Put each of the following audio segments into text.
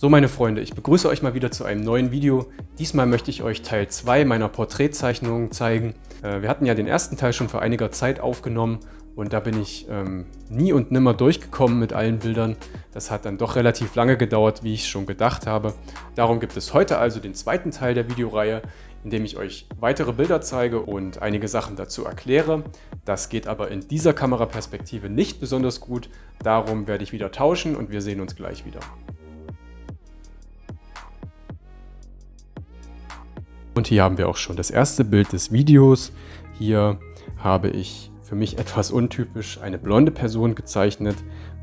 So meine Freunde, ich begrüße euch mal wieder zu einem neuen Video. Diesmal möchte ich euch Teil 2 meiner Porträtzeichnungen zeigen. Äh, wir hatten ja den ersten Teil schon vor einiger Zeit aufgenommen und da bin ich ähm, nie und nimmer durchgekommen mit allen Bildern. Das hat dann doch relativ lange gedauert, wie ich schon gedacht habe. Darum gibt es heute also den zweiten Teil der Videoreihe, in dem ich euch weitere Bilder zeige und einige Sachen dazu erkläre. Das geht aber in dieser Kameraperspektive nicht besonders gut. Darum werde ich wieder tauschen und wir sehen uns gleich wieder. Und hier haben wir auch schon das erste Bild des Videos. Hier habe ich für mich etwas untypisch eine blonde Person gezeichnet.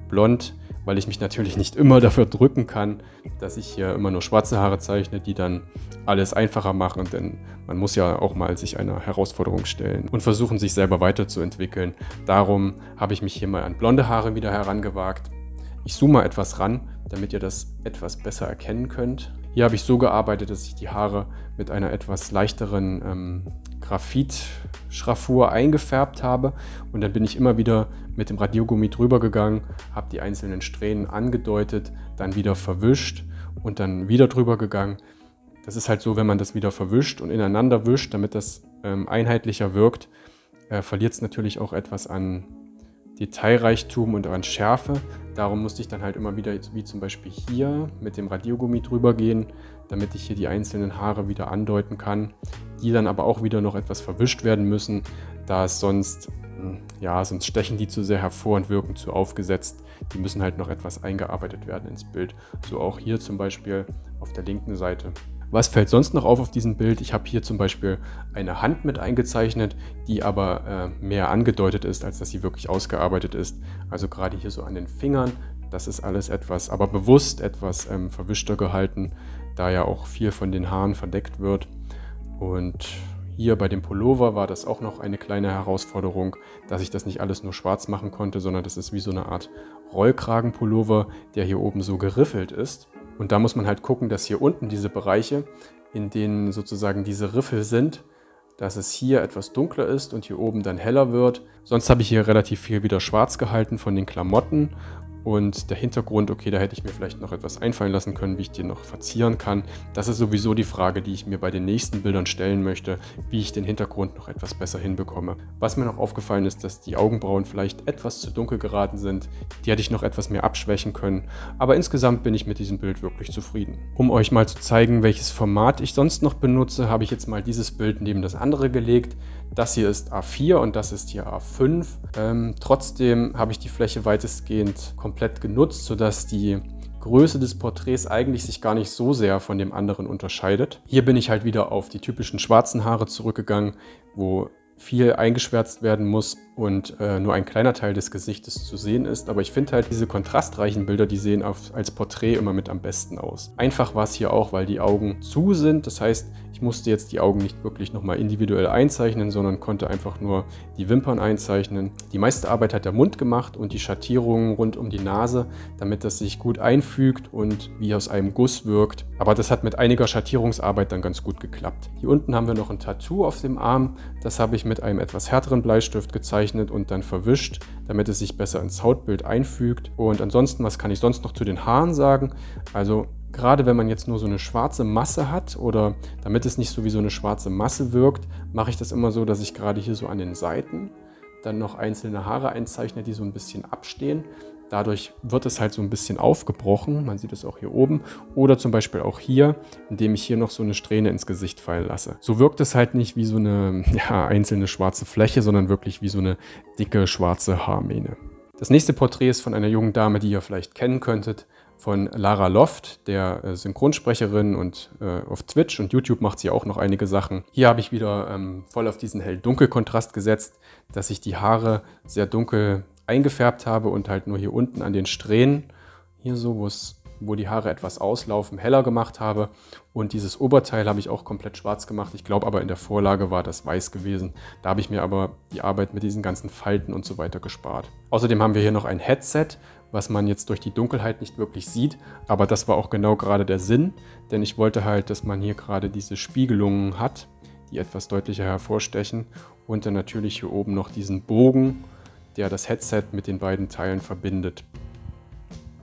Blond, weil ich mich natürlich nicht immer dafür drücken kann, dass ich hier immer nur schwarze Haare zeichne, die dann alles einfacher machen. Denn man muss ja auch mal sich einer Herausforderung stellen und versuchen, sich selber weiterzuentwickeln. Darum habe ich mich hier mal an blonde Haare wieder herangewagt. Ich zoome mal etwas ran, damit ihr das etwas besser erkennen könnt. Hier habe ich so gearbeitet, dass ich die Haare mit einer etwas leichteren ähm, Graphit-Schraffur eingefärbt habe und dann bin ich immer wieder mit dem Radiergummi drüber gegangen, habe die einzelnen Strähnen angedeutet, dann wieder verwischt und dann wieder drüber gegangen. Das ist halt so, wenn man das wieder verwischt und ineinander wischt, damit das ähm, einheitlicher wirkt, äh, verliert es natürlich auch etwas an Detailreichtum und an Schärfe. Darum musste ich dann halt immer wieder, wie zum Beispiel hier, mit dem Radiergummi drüber gehen, damit ich hier die einzelnen Haare wieder andeuten kann, die dann aber auch wieder noch etwas verwischt werden müssen, da es sonst, hm, ja, sonst stechen die zu sehr hervor und wirken zu aufgesetzt. Die müssen halt noch etwas eingearbeitet werden ins Bild. So auch hier zum Beispiel auf der linken Seite. Was fällt sonst noch auf auf diesem Bild? Ich habe hier zum Beispiel eine Hand mit eingezeichnet, die aber äh, mehr angedeutet ist, als dass sie wirklich ausgearbeitet ist. Also gerade hier so an den Fingern, das ist alles etwas, aber bewusst etwas ähm, verwischter gehalten, da ja auch viel von den Haaren verdeckt wird. Und hier bei dem Pullover war das auch noch eine kleine Herausforderung, dass ich das nicht alles nur schwarz machen konnte, sondern das ist wie so eine Art Rollkragenpullover, der hier oben so geriffelt ist. Und da muss man halt gucken, dass hier unten diese Bereiche, in denen sozusagen diese Riffel sind, dass es hier etwas dunkler ist und hier oben dann heller wird. Sonst habe ich hier relativ viel wieder schwarz gehalten von den Klamotten und der Hintergrund, okay, da hätte ich mir vielleicht noch etwas einfallen lassen können, wie ich den noch verzieren kann. Das ist sowieso die Frage, die ich mir bei den nächsten Bildern stellen möchte, wie ich den Hintergrund noch etwas besser hinbekomme. Was mir noch aufgefallen ist, dass die Augenbrauen vielleicht etwas zu dunkel geraten sind. Die hätte ich noch etwas mehr abschwächen können. Aber insgesamt bin ich mit diesem Bild wirklich zufrieden. Um euch mal zu zeigen, welches Format ich sonst noch benutze, habe ich jetzt mal dieses Bild neben das andere gelegt. Das hier ist A4 und das ist hier A5. Ähm, trotzdem habe ich die Fläche weitestgehend komplett genutzt, sodass die Größe des Porträts eigentlich sich gar nicht so sehr von dem anderen unterscheidet. Hier bin ich halt wieder auf die typischen schwarzen Haare zurückgegangen, wo viel eingeschwärzt werden muss und äh, nur ein kleiner Teil des Gesichtes zu sehen ist. Aber ich finde halt diese kontrastreichen Bilder, die sehen auf, als Porträt immer mit am besten aus. Einfach war es hier auch, weil die Augen zu sind. Das heißt, ich musste jetzt die Augen nicht wirklich nochmal individuell einzeichnen, sondern konnte einfach nur die Wimpern einzeichnen. Die meiste Arbeit hat der Mund gemacht und die Schattierungen rund um die Nase, damit das sich gut einfügt und wie aus einem Guss wirkt. Aber das hat mit einiger Schattierungsarbeit dann ganz gut geklappt. Hier unten haben wir noch ein Tattoo auf dem Arm. Das habe ich mit einem etwas härteren Bleistift gezeichnet und dann verwischt, damit es sich besser ins Hautbild einfügt. Und ansonsten, was kann ich sonst noch zu den Haaren sagen? Also Gerade wenn man jetzt nur so eine schwarze Masse hat oder damit es nicht so wie so eine schwarze Masse wirkt, mache ich das immer so, dass ich gerade hier so an den Seiten dann noch einzelne Haare einzeichne, die so ein bisschen abstehen. Dadurch wird es halt so ein bisschen aufgebrochen. Man sieht es auch hier oben. Oder zum Beispiel auch hier, indem ich hier noch so eine Strähne ins Gesicht fallen lasse. So wirkt es halt nicht wie so eine ja, einzelne schwarze Fläche, sondern wirklich wie so eine dicke schwarze Haarmähne. Das nächste Porträt ist von einer jungen Dame, die ihr vielleicht kennen könntet von Lara Loft, der äh, Synchronsprecherin und äh, auf Twitch und YouTube macht sie auch noch einige Sachen. Hier habe ich wieder ähm, voll auf diesen hell-dunkel-Kontrast gesetzt, dass ich die Haare sehr dunkel eingefärbt habe und halt nur hier unten an den Strähnen, hier so, wo es wo die Haare etwas auslaufen, heller gemacht habe. Und dieses Oberteil habe ich auch komplett schwarz gemacht. Ich glaube aber in der Vorlage war das weiß gewesen. Da habe ich mir aber die Arbeit mit diesen ganzen Falten und so weiter gespart. Außerdem haben wir hier noch ein Headset, was man jetzt durch die Dunkelheit nicht wirklich sieht. Aber das war auch genau gerade der Sinn, denn ich wollte halt, dass man hier gerade diese Spiegelungen hat, die etwas deutlicher hervorstechen. Und dann natürlich hier oben noch diesen Bogen, der das Headset mit den beiden Teilen verbindet.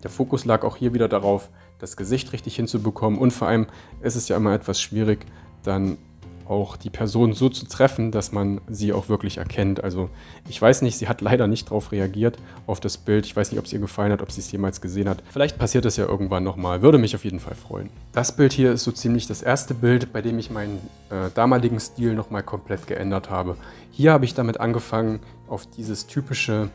Der Fokus lag auch hier wieder darauf, das Gesicht richtig hinzubekommen. Und vor allem ist es ja immer etwas schwierig, dann auch die Person so zu treffen, dass man sie auch wirklich erkennt. Also ich weiß nicht, sie hat leider nicht darauf reagiert, auf das Bild. Ich weiß nicht, ob es ihr gefallen hat, ob sie es jemals gesehen hat. Vielleicht passiert das ja irgendwann nochmal. Würde mich auf jeden Fall freuen. Das Bild hier ist so ziemlich das erste Bild, bei dem ich meinen äh, damaligen Stil nochmal komplett geändert habe. Hier habe ich damit angefangen, auf dieses typische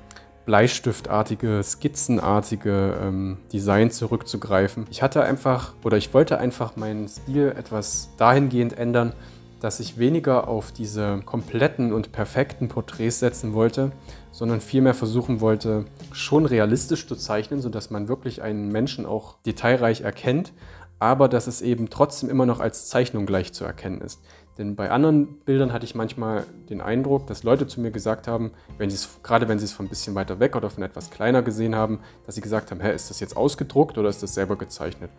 bleistiftartige, skizzenartige ähm, Design zurückzugreifen. Ich hatte einfach, oder ich wollte einfach meinen Stil etwas dahingehend ändern, dass ich weniger auf diese kompletten und perfekten Porträts setzen wollte, sondern vielmehr versuchen wollte, schon realistisch zu zeichnen, sodass man wirklich einen Menschen auch detailreich erkennt, aber dass es eben trotzdem immer noch als Zeichnung gleich zu erkennen ist. Denn bei anderen Bildern hatte ich manchmal den Eindruck, dass Leute zu mir gesagt haben, wenn gerade wenn sie es von ein bisschen weiter weg oder von etwas kleiner gesehen haben, dass sie gesagt haben, hä, ist das jetzt ausgedruckt oder ist das selber gezeichnet?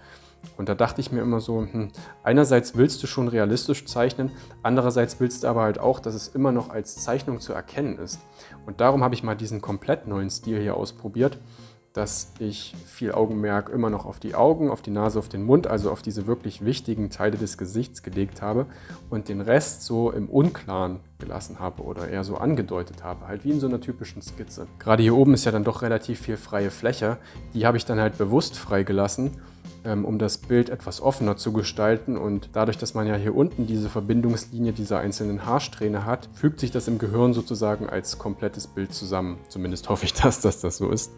Und da dachte ich mir immer so, hm, einerseits willst du schon realistisch zeichnen, andererseits willst du aber halt auch, dass es immer noch als Zeichnung zu erkennen ist. Und darum habe ich mal diesen komplett neuen Stil hier ausprobiert, dass ich viel Augenmerk immer noch auf die Augen, auf die Nase, auf den Mund, also auf diese wirklich wichtigen Teile des Gesichts gelegt habe und den Rest so im Unklaren gelassen habe oder eher so angedeutet habe, halt wie in so einer typischen Skizze. Gerade hier oben ist ja dann doch relativ viel freie Fläche, die habe ich dann halt bewusst freigelassen ähm, um das Bild etwas offener zu gestalten. Und dadurch, dass man ja hier unten diese Verbindungslinie dieser einzelnen Haarsträhne hat, fügt sich das im Gehirn sozusagen als komplettes Bild zusammen. Zumindest hoffe ich, dass das, das so ist.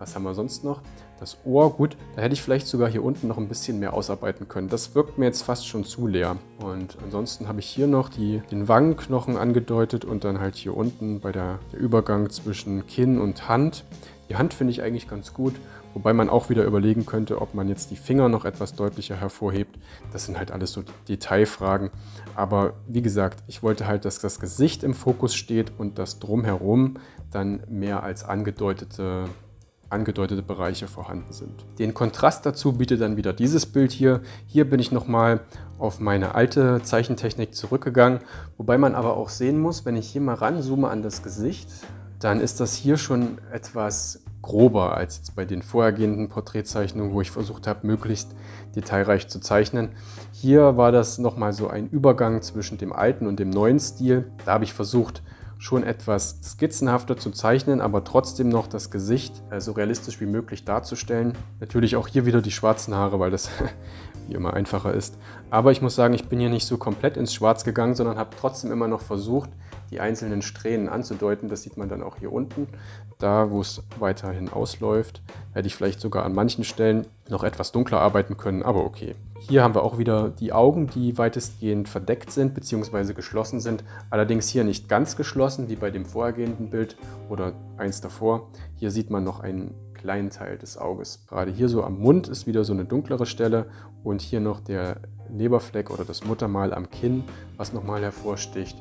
Was haben wir sonst noch? Das Ohr, gut, da hätte ich vielleicht sogar hier unten noch ein bisschen mehr ausarbeiten können. Das wirkt mir jetzt fast schon zu leer. Und ansonsten habe ich hier noch die, den Wangenknochen angedeutet und dann halt hier unten bei der, der Übergang zwischen Kinn und Hand. Die Hand finde ich eigentlich ganz gut. Wobei man auch wieder überlegen könnte, ob man jetzt die Finger noch etwas deutlicher hervorhebt. Das sind halt alles so Detailfragen. Aber wie gesagt, ich wollte halt, dass das Gesicht im Fokus steht und das drumherum dann mehr als angedeutete, angedeutete Bereiche vorhanden sind. Den Kontrast dazu bietet dann wieder dieses Bild hier. Hier bin ich nochmal auf meine alte Zeichentechnik zurückgegangen, wobei man aber auch sehen muss, wenn ich hier mal ranzoome an das Gesicht, dann ist das hier schon etwas grober als jetzt bei den vorhergehenden Porträtzeichnungen, wo ich versucht habe, möglichst detailreich zu zeichnen. Hier war das nochmal so ein Übergang zwischen dem alten und dem neuen Stil. Da habe ich versucht, schon etwas skizzenhafter zu zeichnen, aber trotzdem noch das Gesicht äh, so realistisch wie möglich darzustellen. Natürlich auch hier wieder die schwarzen Haare, weil das wie immer einfacher ist. Aber ich muss sagen, ich bin hier nicht so komplett ins Schwarz gegangen, sondern habe trotzdem immer noch versucht, die einzelnen Strähnen anzudeuten. Das sieht man dann auch hier unten. Da, wo es weiterhin ausläuft, hätte ich vielleicht sogar an manchen Stellen noch etwas dunkler arbeiten können, aber okay. Hier haben wir auch wieder die Augen, die weitestgehend verdeckt sind bzw. geschlossen sind. Allerdings hier nicht ganz geschlossen, wie bei dem vorhergehenden Bild oder eins davor. Hier sieht man noch einen kleinen Teil des Auges. Gerade hier so am Mund ist wieder so eine dunklere Stelle und hier noch der Leberfleck oder das Muttermal am Kinn, was nochmal hervorsticht.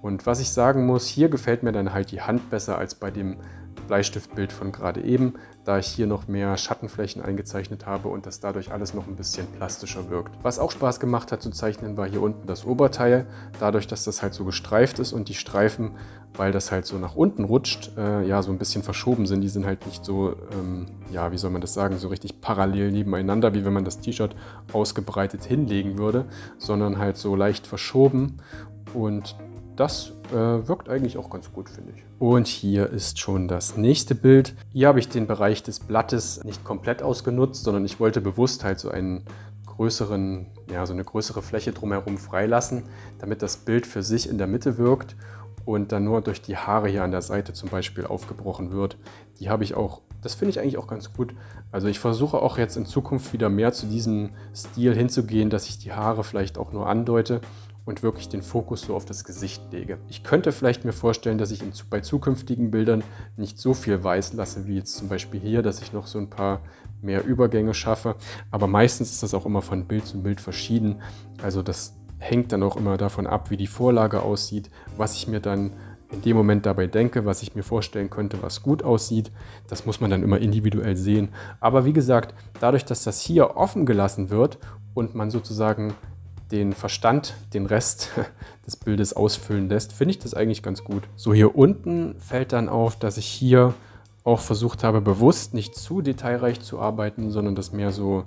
Und was ich sagen muss, hier gefällt mir dann halt die Hand besser als bei dem Bleistiftbild von gerade eben, da ich hier noch mehr Schattenflächen eingezeichnet habe und das dadurch alles noch ein bisschen plastischer wirkt. Was auch Spaß gemacht hat zu zeichnen, war hier unten das Oberteil, dadurch, dass das halt so gestreift ist und die Streifen, weil das halt so nach unten rutscht, äh, ja, so ein bisschen verschoben sind. Die sind halt nicht so, ähm, ja, wie soll man das sagen, so richtig parallel nebeneinander, wie wenn man das T-Shirt ausgebreitet hinlegen würde, sondern halt so leicht verschoben und das äh, wirkt eigentlich auch ganz gut, finde ich. Und hier ist schon das nächste Bild. Hier habe ich den Bereich des Blattes nicht komplett ausgenutzt, sondern ich wollte bewusst halt so einen größeren, ja, so eine größere Fläche drumherum freilassen, damit das Bild für sich in der Mitte wirkt und dann nur durch die Haare hier an der Seite zum Beispiel aufgebrochen wird. Die habe ich auch, das finde ich eigentlich auch ganz gut. Also ich versuche auch jetzt in Zukunft wieder mehr zu diesem Stil hinzugehen, dass ich die Haare vielleicht auch nur andeute und wirklich den Fokus so auf das Gesicht lege. Ich könnte vielleicht mir vorstellen, dass ich bei zukünftigen Bildern nicht so viel weiß lasse, wie jetzt zum Beispiel hier, dass ich noch so ein paar mehr Übergänge schaffe. Aber meistens ist das auch immer von Bild zu Bild verschieden. Also das hängt dann auch immer davon ab, wie die Vorlage aussieht, was ich mir dann in dem Moment dabei denke, was ich mir vorstellen könnte, was gut aussieht. Das muss man dann immer individuell sehen. Aber wie gesagt, dadurch, dass das hier offen gelassen wird und man sozusagen den Verstand, den Rest des Bildes ausfüllen lässt, finde ich das eigentlich ganz gut. So hier unten fällt dann auf, dass ich hier auch versucht habe, bewusst nicht zu detailreich zu arbeiten, sondern das mehr so,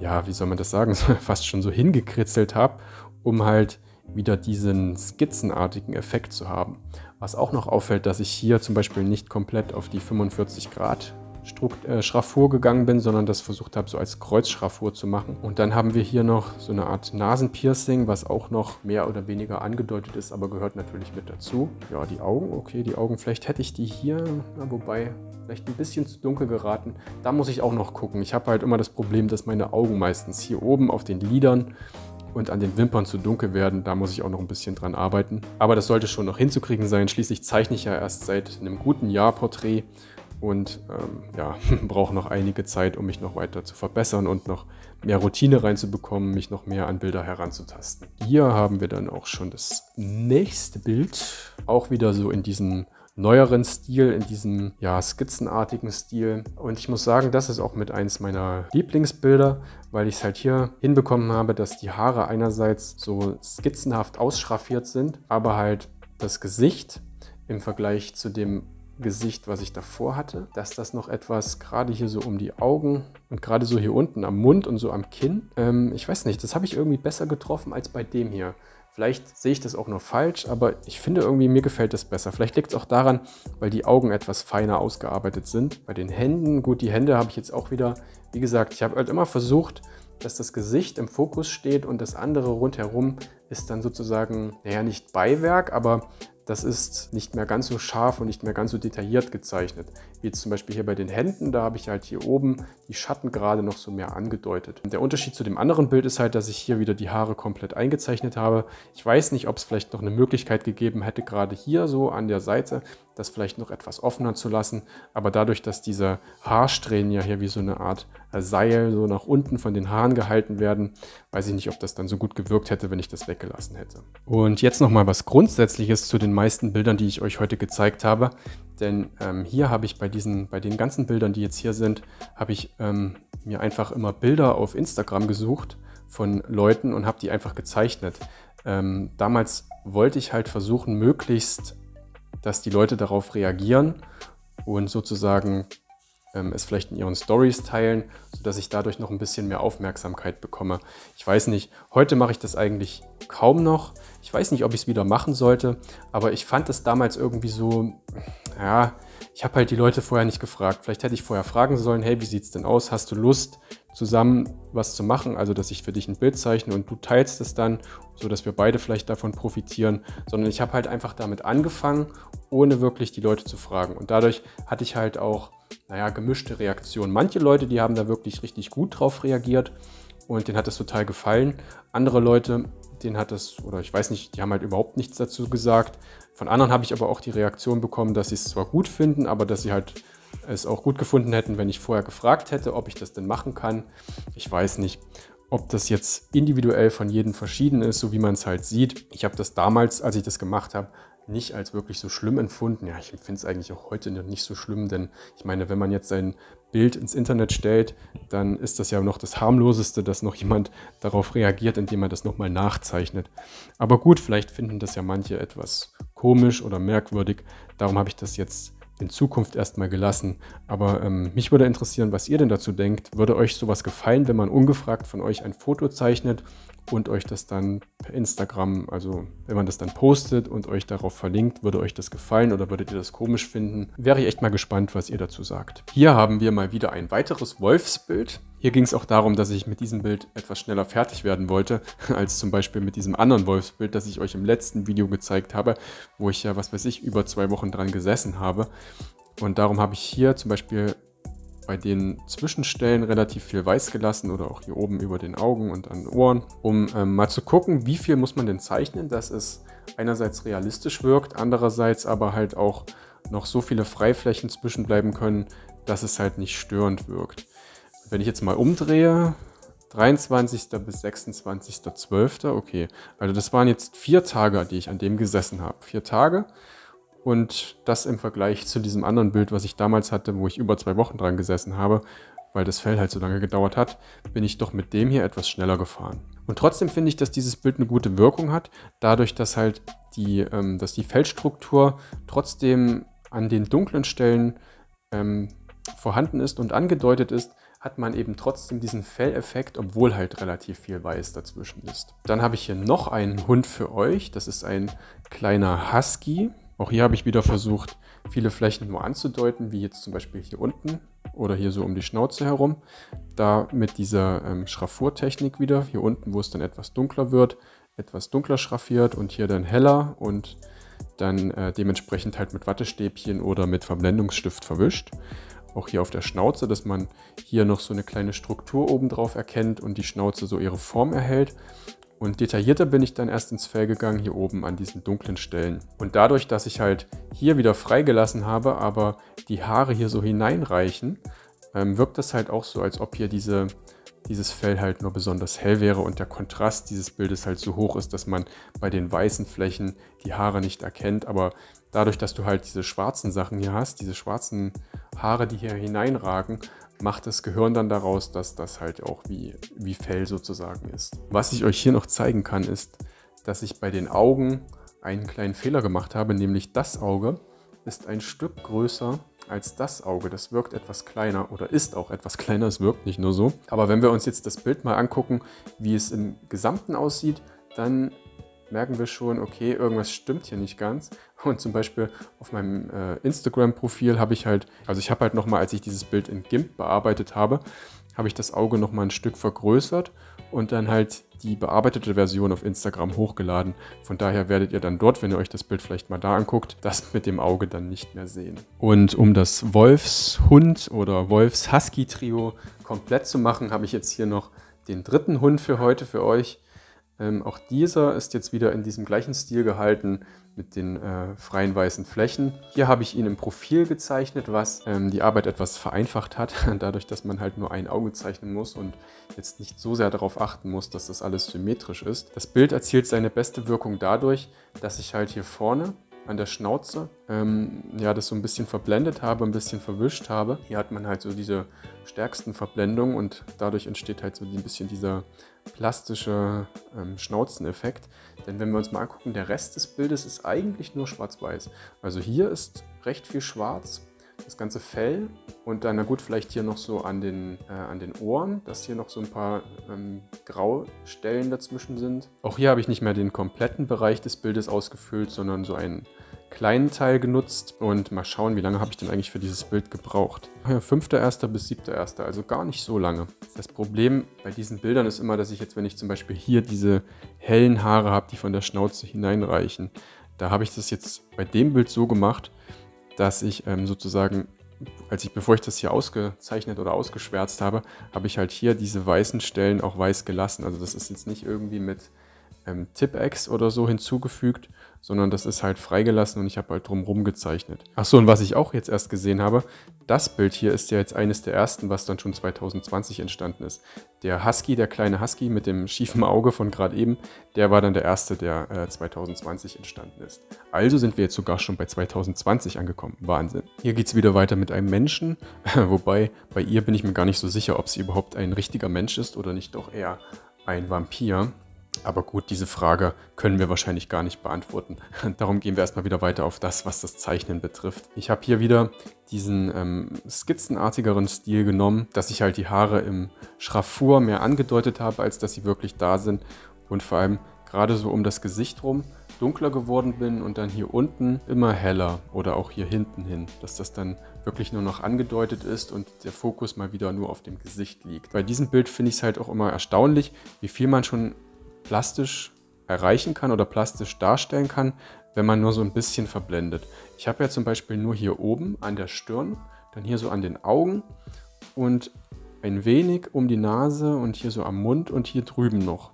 ja, wie soll man das sagen, fast schon so hingekritzelt habe, um halt wieder diesen skizzenartigen Effekt zu haben. Was auch noch auffällt, dass ich hier zum Beispiel nicht komplett auf die 45 Grad Strukt, äh, Schraffur gegangen bin, sondern das versucht habe, so als Kreuzschraffur zu machen. Und dann haben wir hier noch so eine Art Nasenpiercing, was auch noch mehr oder weniger angedeutet ist, aber gehört natürlich mit dazu. Ja, die Augen, okay, die Augen, vielleicht hätte ich die hier, na, wobei vielleicht ein bisschen zu dunkel geraten. Da muss ich auch noch gucken. Ich habe halt immer das Problem, dass meine Augen meistens hier oben auf den Lidern und an den Wimpern zu dunkel werden. Da muss ich auch noch ein bisschen dran arbeiten. Aber das sollte schon noch hinzukriegen sein. Schließlich zeichne ich ja erst seit einem guten Jahr Porträt und ähm, ja, brauche noch einige Zeit, um mich noch weiter zu verbessern und noch mehr Routine reinzubekommen, mich noch mehr an Bilder heranzutasten. Hier haben wir dann auch schon das nächste Bild, auch wieder so in diesem neueren Stil, in diesem ja, skizzenartigen Stil. Und ich muss sagen, das ist auch mit eins meiner Lieblingsbilder, weil ich es halt hier hinbekommen habe, dass die Haare einerseits so skizzenhaft ausschraffiert sind, aber halt das Gesicht im Vergleich zu dem Gesicht, was ich davor hatte, dass das noch etwas gerade hier so um die Augen und gerade so hier unten am Mund und so am Kinn, ähm, ich weiß nicht, das habe ich irgendwie besser getroffen als bei dem hier. Vielleicht sehe ich das auch nur falsch, aber ich finde irgendwie, mir gefällt das besser. Vielleicht liegt es auch daran, weil die Augen etwas feiner ausgearbeitet sind. Bei den Händen, gut, die Hände habe ich jetzt auch wieder, wie gesagt, ich habe halt immer versucht, dass das Gesicht im Fokus steht und das andere rundherum ist dann sozusagen, naja, nicht Beiwerk, aber das ist nicht mehr ganz so scharf und nicht mehr ganz so detailliert gezeichnet. Wie jetzt zum Beispiel hier bei den Händen, da habe ich halt hier oben die Schatten gerade noch so mehr angedeutet. Und der Unterschied zu dem anderen Bild ist halt, dass ich hier wieder die Haare komplett eingezeichnet habe. Ich weiß nicht, ob es vielleicht noch eine Möglichkeit gegeben hätte, gerade hier so an der Seite, das vielleicht noch etwas offener zu lassen. Aber dadurch, dass diese Haarsträhnen ja hier wie so eine Art Seil so nach unten von den Haaren gehalten werden, weiß ich nicht, ob das dann so gut gewirkt hätte, wenn ich das weggelassen hätte. Und jetzt nochmal was Grundsätzliches zu den meisten Bildern, die ich euch heute gezeigt habe. Denn ähm, hier habe ich bei diesen, bei den ganzen Bildern, die jetzt hier sind, habe ich ähm, mir einfach immer Bilder auf Instagram gesucht von Leuten und habe die einfach gezeichnet. Ähm, damals wollte ich halt versuchen, möglichst dass die Leute darauf reagieren und sozusagen ähm, es vielleicht in ihren Stories teilen, sodass ich dadurch noch ein bisschen mehr Aufmerksamkeit bekomme. Ich weiß nicht, heute mache ich das eigentlich kaum noch. Ich weiß nicht, ob ich es wieder machen sollte, aber ich fand es damals irgendwie so, ja, ich habe halt die Leute vorher nicht gefragt. Vielleicht hätte ich vorher fragen sollen, hey, wie sieht es denn aus? Hast du Lust, zusammen was zu machen? Also, dass ich für dich ein Bild zeichne und du teilst es dann, sodass wir beide vielleicht davon profitieren. Sondern ich habe halt einfach damit angefangen, ohne wirklich die Leute zu fragen. Und dadurch hatte ich halt auch, naja, gemischte Reaktionen. Manche Leute, die haben da wirklich richtig gut drauf reagiert und denen hat es total gefallen. Andere Leute, denen hat es, oder ich weiß nicht, die haben halt überhaupt nichts dazu gesagt. Von anderen habe ich aber auch die Reaktion bekommen, dass sie es zwar gut finden, aber dass sie halt es auch gut gefunden hätten, wenn ich vorher gefragt hätte, ob ich das denn machen kann. Ich weiß nicht, ob das jetzt individuell von jedem verschieden ist, so wie man es halt sieht. Ich habe das damals, als ich das gemacht habe, nicht als wirklich so schlimm empfunden. Ja, ich empfinde es eigentlich auch heute nicht so schlimm, denn ich meine, wenn man jetzt sein Bild ins Internet stellt, dann ist das ja noch das harmloseste, dass noch jemand darauf reagiert, indem er das nochmal nachzeichnet. Aber gut, vielleicht finden das ja manche etwas komisch oder merkwürdig. Darum habe ich das jetzt in Zukunft erstmal gelassen. Aber ähm, mich würde interessieren, was ihr denn dazu denkt. Würde euch sowas gefallen, wenn man ungefragt von euch ein Foto zeichnet und euch das dann per Instagram, also wenn man das dann postet und euch darauf verlinkt, würde euch das gefallen oder würdet ihr das komisch finden? Wäre ich echt mal gespannt, was ihr dazu sagt. Hier haben wir mal wieder ein weiteres Wolfsbild. Hier ging es auch darum, dass ich mit diesem Bild etwas schneller fertig werden wollte, als zum Beispiel mit diesem anderen Wolfsbild, das ich euch im letzten Video gezeigt habe, wo ich ja, was weiß ich, über zwei Wochen dran gesessen habe. Und darum habe ich hier zum Beispiel bei den Zwischenstellen relativ viel weiß gelassen oder auch hier oben über den Augen und an den Ohren, um ähm, mal zu gucken, wie viel muss man denn zeichnen, dass es einerseits realistisch wirkt, andererseits aber halt auch noch so viele Freiflächen zwischenbleiben können, dass es halt nicht störend wirkt. Wenn ich jetzt mal umdrehe, 23. bis 26.12. Okay, also das waren jetzt vier Tage, die ich an dem gesessen habe. Vier Tage. Und das im Vergleich zu diesem anderen Bild, was ich damals hatte, wo ich über zwei Wochen dran gesessen habe, weil das Fell halt so lange gedauert hat, bin ich doch mit dem hier etwas schneller gefahren. Und trotzdem finde ich, dass dieses Bild eine gute Wirkung hat, dadurch, dass halt die, ähm, dass die Fellstruktur trotzdem an den dunklen Stellen ähm, vorhanden ist und angedeutet ist, hat man eben trotzdem diesen Felleffekt, obwohl halt relativ viel Weiß dazwischen ist. Dann habe ich hier noch einen Hund für euch. Das ist ein kleiner Husky. Auch hier habe ich wieder versucht, viele Flächen nur anzudeuten, wie jetzt zum Beispiel hier unten oder hier so um die Schnauze herum. Da mit dieser ähm, Schraffurtechnik wieder, hier unten, wo es dann etwas dunkler wird, etwas dunkler schraffiert und hier dann heller und dann äh, dementsprechend halt mit Wattestäbchen oder mit Verblendungsstift verwischt auch hier auf der Schnauze, dass man hier noch so eine kleine Struktur oben drauf erkennt und die Schnauze so ihre Form erhält. Und detaillierter bin ich dann erst ins Fell gegangen, hier oben an diesen dunklen Stellen. Und dadurch, dass ich halt hier wieder freigelassen habe, aber die Haare hier so hineinreichen, ähm, wirkt das halt auch so, als ob hier diese, dieses Fell halt nur besonders hell wäre und der Kontrast dieses Bildes halt so hoch ist, dass man bei den weißen Flächen die Haare nicht erkennt. Aber dadurch, dass du halt diese schwarzen Sachen hier hast, diese schwarzen Haare, die hier hineinragen, macht das Gehirn dann daraus, dass das halt auch wie, wie Fell sozusagen ist. Was ich euch hier noch zeigen kann, ist, dass ich bei den Augen einen kleinen Fehler gemacht habe, nämlich das Auge ist ein Stück größer als das Auge. Das wirkt etwas kleiner oder ist auch etwas kleiner, es wirkt nicht nur so. Aber wenn wir uns jetzt das Bild mal angucken, wie es im Gesamten aussieht, dann merken wir schon, okay, irgendwas stimmt hier nicht ganz. Und zum Beispiel auf meinem äh, Instagram-Profil habe ich halt, also ich habe halt nochmal, als ich dieses Bild in GIMP bearbeitet habe, habe ich das Auge nochmal ein Stück vergrößert und dann halt die bearbeitete Version auf Instagram hochgeladen. Von daher werdet ihr dann dort, wenn ihr euch das Bild vielleicht mal da anguckt, das mit dem Auge dann nicht mehr sehen. Und um das Wolfshund oder Wolfs-Husky-Trio komplett zu machen, habe ich jetzt hier noch den dritten Hund für heute für euch. Ähm, auch dieser ist jetzt wieder in diesem gleichen Stil gehalten mit den äh, freien weißen Flächen. Hier habe ich ihn im Profil gezeichnet, was ähm, die Arbeit etwas vereinfacht hat, dadurch, dass man halt nur ein Auge zeichnen muss und jetzt nicht so sehr darauf achten muss, dass das alles symmetrisch ist. Das Bild erzielt seine beste Wirkung dadurch, dass ich halt hier vorne an der Schnauze ähm, ja, das so ein bisschen verblendet habe, ein bisschen verwischt habe. Hier hat man halt so diese stärksten Verblendungen und dadurch entsteht halt so ein bisschen dieser plastische ähm, Schnauzeneffekt. Denn wenn wir uns mal angucken, der Rest des Bildes ist eigentlich nur schwarz-weiß. Also hier ist recht viel schwarz, das ganze Fell und dann, na gut, vielleicht hier noch so an den, äh, an den Ohren, dass hier noch so ein paar ähm, Graustellen dazwischen sind. Auch hier habe ich nicht mehr den kompletten Bereich des Bildes ausgefüllt, sondern so einen kleinen Teil genutzt und mal schauen, wie lange habe ich denn eigentlich für dieses Bild gebraucht. Ja, 5.1. bis 7.1., also gar nicht so lange. Das Problem bei diesen Bildern ist immer, dass ich jetzt, wenn ich zum Beispiel hier diese hellen Haare habe, die von der Schnauze hineinreichen, da habe ich das jetzt bei dem Bild so gemacht, dass ich ähm, sozusagen, als ich, bevor ich das hier ausgezeichnet oder ausgeschwärzt habe, habe ich halt hier diese weißen Stellen auch weiß gelassen. Also das ist jetzt nicht irgendwie mit ähm, Tipex oder so hinzugefügt, sondern das ist halt freigelassen und ich habe halt drumherum gezeichnet. Achso, und was ich auch jetzt erst gesehen habe, das Bild hier ist ja jetzt eines der ersten, was dann schon 2020 entstanden ist. Der Husky, der kleine Husky mit dem schiefen Auge von gerade eben, der war dann der erste, der äh, 2020 entstanden ist. Also sind wir jetzt sogar schon bei 2020 angekommen. Wahnsinn. Hier geht es wieder weiter mit einem Menschen, wobei bei ihr bin ich mir gar nicht so sicher, ob sie überhaupt ein richtiger Mensch ist oder nicht doch eher ein Vampir. Aber gut, diese Frage können wir wahrscheinlich gar nicht beantworten. Darum gehen wir erstmal wieder weiter auf das, was das Zeichnen betrifft. Ich habe hier wieder diesen ähm, skizzenartigeren Stil genommen, dass ich halt die Haare im Schraffur mehr angedeutet habe, als dass sie wirklich da sind. Und vor allem gerade so um das Gesicht rum dunkler geworden bin und dann hier unten immer heller oder auch hier hinten hin, dass das dann wirklich nur noch angedeutet ist und der Fokus mal wieder nur auf dem Gesicht liegt. Bei diesem Bild finde ich es halt auch immer erstaunlich, wie viel man schon plastisch erreichen kann oder plastisch darstellen kann, wenn man nur so ein bisschen verblendet. Ich habe ja zum Beispiel nur hier oben an der Stirn, dann hier so an den Augen und ein wenig um die Nase und hier so am Mund und hier drüben noch.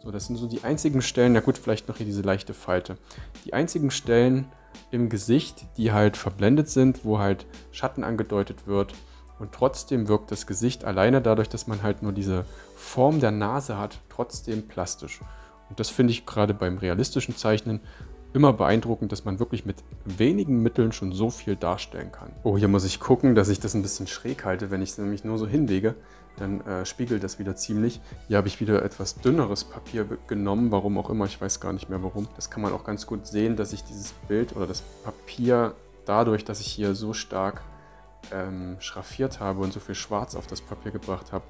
So, das sind so die einzigen Stellen, na gut, vielleicht noch hier diese leichte Falte. Die einzigen Stellen im Gesicht, die halt verblendet sind, wo halt Schatten angedeutet wird. Und trotzdem wirkt das Gesicht alleine dadurch, dass man halt nur diese Form der Nase hat, trotzdem plastisch. Und das finde ich gerade beim realistischen Zeichnen immer beeindruckend, dass man wirklich mit wenigen Mitteln schon so viel darstellen kann. Oh, hier muss ich gucken, dass ich das ein bisschen schräg halte. Wenn ich es nämlich nur so hinlege, dann äh, spiegelt das wieder ziemlich. Hier habe ich wieder etwas dünneres Papier genommen, warum auch immer, ich weiß gar nicht mehr warum. Das kann man auch ganz gut sehen, dass ich dieses Bild oder das Papier dadurch, dass ich hier so stark ähm, schraffiert habe und so viel Schwarz auf das Papier gebracht habe,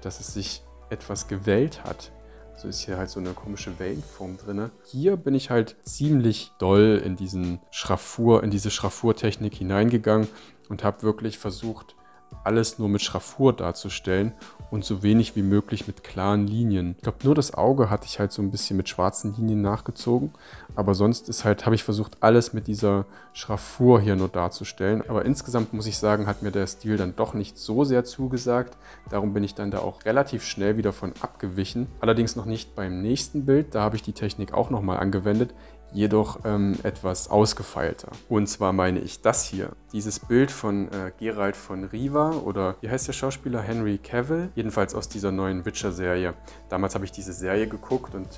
dass es sich etwas gewellt hat. So ist hier halt so eine komische Wellenform drin. Hier bin ich halt ziemlich doll in diesen Schraffur, in diese Schraffurtechnik hineingegangen und habe wirklich versucht, alles nur mit Schraffur darzustellen und so wenig wie möglich mit klaren Linien. Ich glaube, nur das Auge hatte ich halt so ein bisschen mit schwarzen Linien nachgezogen, aber sonst ist halt, habe ich versucht, alles mit dieser Schraffur hier nur darzustellen. Aber insgesamt muss ich sagen, hat mir der Stil dann doch nicht so sehr zugesagt. Darum bin ich dann da auch relativ schnell wieder von abgewichen. Allerdings noch nicht beim nächsten Bild, da habe ich die Technik auch nochmal angewendet jedoch ähm, etwas ausgefeilter. Und zwar meine ich das hier. Dieses Bild von äh, Gerald von Riva oder wie heißt der Schauspieler? Henry Cavill. Jedenfalls aus dieser neuen Witcher-Serie. Damals habe ich diese Serie geguckt und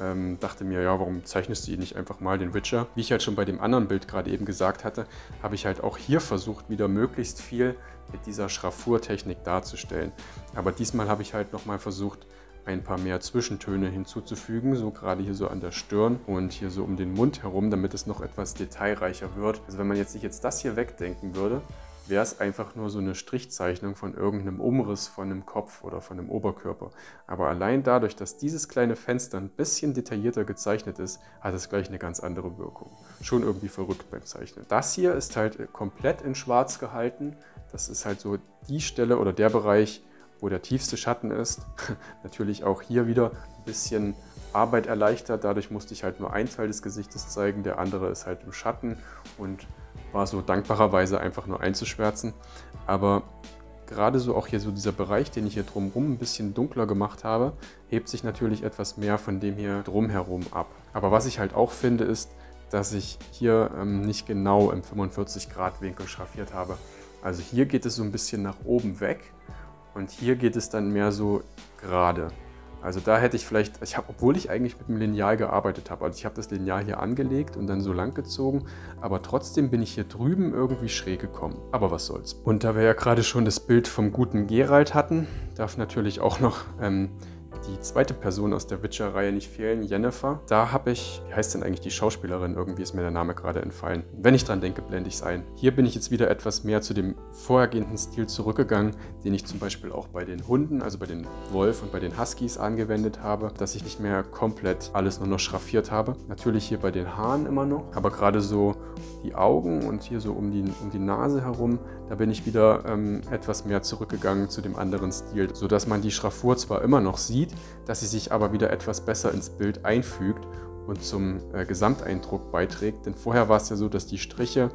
ähm, dachte mir, ja, warum zeichnest du ihn nicht einfach mal, den Witcher? Wie ich halt schon bei dem anderen Bild gerade eben gesagt hatte, habe ich halt auch hier versucht, wieder möglichst viel mit dieser Schraffurtechnik darzustellen. Aber diesmal habe ich halt nochmal versucht, ein paar mehr Zwischentöne hinzuzufügen, so gerade hier so an der Stirn und hier so um den Mund herum, damit es noch etwas detailreicher wird. Also wenn man jetzt sich jetzt das hier wegdenken würde, wäre es einfach nur so eine Strichzeichnung von irgendeinem Umriss von einem Kopf oder von einem Oberkörper. Aber allein dadurch, dass dieses kleine Fenster ein bisschen detaillierter gezeichnet ist, hat es gleich eine ganz andere Wirkung. Schon irgendwie verrückt beim Zeichnen. Das hier ist halt komplett in schwarz gehalten. Das ist halt so die Stelle oder der Bereich, wo der tiefste Schatten ist. Natürlich auch hier wieder ein bisschen Arbeit erleichtert. Dadurch musste ich halt nur einen Teil des Gesichtes zeigen, der andere ist halt im Schatten und war so dankbarerweise einfach nur einzuschwärzen. Aber gerade so auch hier so dieser Bereich, den ich hier drumherum ein bisschen dunkler gemacht habe, hebt sich natürlich etwas mehr von dem hier drumherum ab. Aber was ich halt auch finde, ist, dass ich hier ähm, nicht genau im 45 Grad Winkel schraffiert habe. Also hier geht es so ein bisschen nach oben weg und hier geht es dann mehr so gerade. Also da hätte ich vielleicht, ich habe, obwohl ich eigentlich mit dem Lineal gearbeitet habe, also ich habe das Lineal hier angelegt und dann so lang gezogen, aber trotzdem bin ich hier drüben irgendwie schräg gekommen. Aber was soll's. Und da wir ja gerade schon das Bild vom guten Gerald hatten, darf natürlich auch noch ähm, die zweite Person aus der Witcher-Reihe nicht fehlen, Jennifer. Da habe ich, wie heißt denn eigentlich die Schauspielerin? Irgendwie ist mir der Name gerade entfallen. Wenn ich dran denke, blende ich es ein. Hier bin ich jetzt wieder etwas mehr zu dem vorhergehenden Stil zurückgegangen, den ich zum Beispiel auch bei den Hunden, also bei den Wolf und bei den Huskies angewendet habe, dass ich nicht mehr komplett alles nur noch schraffiert habe. Natürlich hier bei den Haaren immer noch, aber gerade so die Augen und hier so um die, um die Nase herum, da bin ich wieder ähm, etwas mehr zurückgegangen zu dem anderen Stil, sodass man die Schraffur zwar immer noch sieht, dass sie sich aber wieder etwas besser ins Bild einfügt und zum äh, Gesamteindruck beiträgt. Denn vorher war es ja so, dass die Striche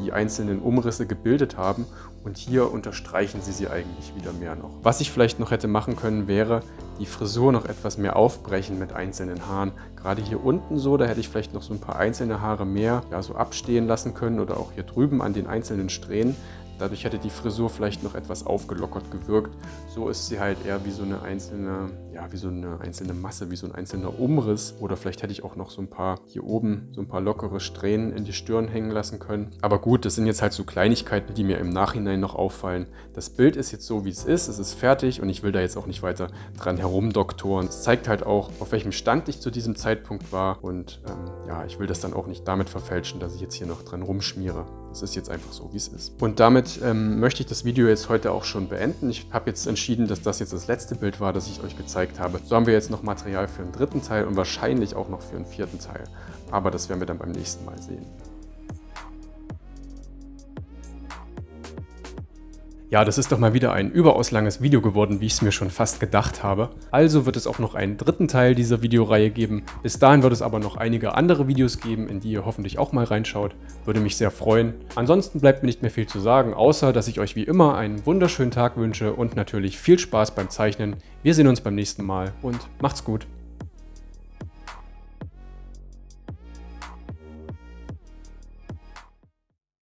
die einzelnen Umrisse gebildet haben und hier unterstreichen sie sie eigentlich wieder mehr noch. Was ich vielleicht noch hätte machen können, wäre die Frisur noch etwas mehr aufbrechen mit einzelnen Haaren. Gerade hier unten so, da hätte ich vielleicht noch so ein paar einzelne Haare mehr ja, so abstehen lassen können oder auch hier drüben an den einzelnen Strähnen. Dadurch hätte die Frisur vielleicht noch etwas aufgelockert gewirkt. So ist sie halt eher wie so eine einzelne, ja, wie so eine einzelne Masse, wie so ein einzelner Umriss. Oder vielleicht hätte ich auch noch so ein paar hier oben so ein paar lockere Strähnen in die Stirn hängen lassen können. Aber gut, das sind jetzt halt so Kleinigkeiten, die mir im Nachhinein noch auffallen. Das Bild ist jetzt so, wie es ist. Es ist fertig und ich will da jetzt auch nicht weiter dran herumdoktoren. Es zeigt halt auch, auf welchem Stand ich zu diesem Zeitpunkt war. Und ähm, ja, ich will das dann auch nicht damit verfälschen, dass ich jetzt hier noch dran rumschmiere. Es ist jetzt einfach so, wie es ist. Und damit ähm, möchte ich das Video jetzt heute auch schon beenden. Ich habe jetzt entschieden, dass das jetzt das letzte Bild war, das ich euch gezeigt habe. So haben wir jetzt noch Material für einen dritten Teil und wahrscheinlich auch noch für einen vierten Teil. Aber das werden wir dann beim nächsten Mal sehen. Ja, das ist doch mal wieder ein überaus langes Video geworden, wie ich es mir schon fast gedacht habe. Also wird es auch noch einen dritten Teil dieser Videoreihe geben. Bis dahin wird es aber noch einige andere Videos geben, in die ihr hoffentlich auch mal reinschaut. Würde mich sehr freuen. Ansonsten bleibt mir nicht mehr viel zu sagen, außer dass ich euch wie immer einen wunderschönen Tag wünsche und natürlich viel Spaß beim Zeichnen. Wir sehen uns beim nächsten Mal und macht's gut.